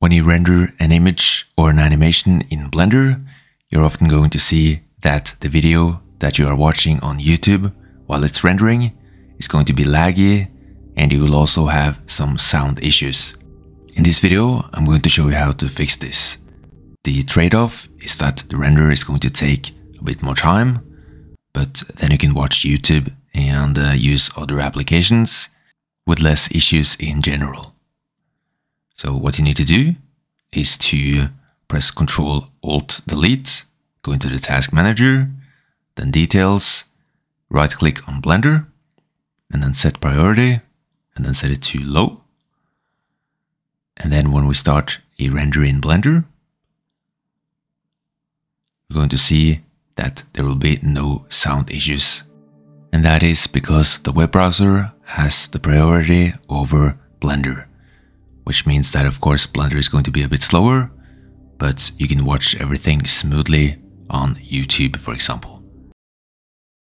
When you render an image or an animation in Blender, you're often going to see that the video that you are watching on YouTube while it's rendering is going to be laggy and you will also have some sound issues. In this video, I'm going to show you how to fix this. The trade-off is that the render is going to take a bit more time, but then you can watch YouTube and uh, use other applications with less issues in general. So what you need to do is to press Ctrl Alt Delete, go into the Task Manager, then Details, right click on Blender, and then set priority, and then set it to low. And then when we start a render in Blender, we're going to see that there will be no sound issues. And that is because the web browser has the priority over Blender which means that of course Blender is going to be a bit slower, but you can watch everything smoothly on YouTube for example.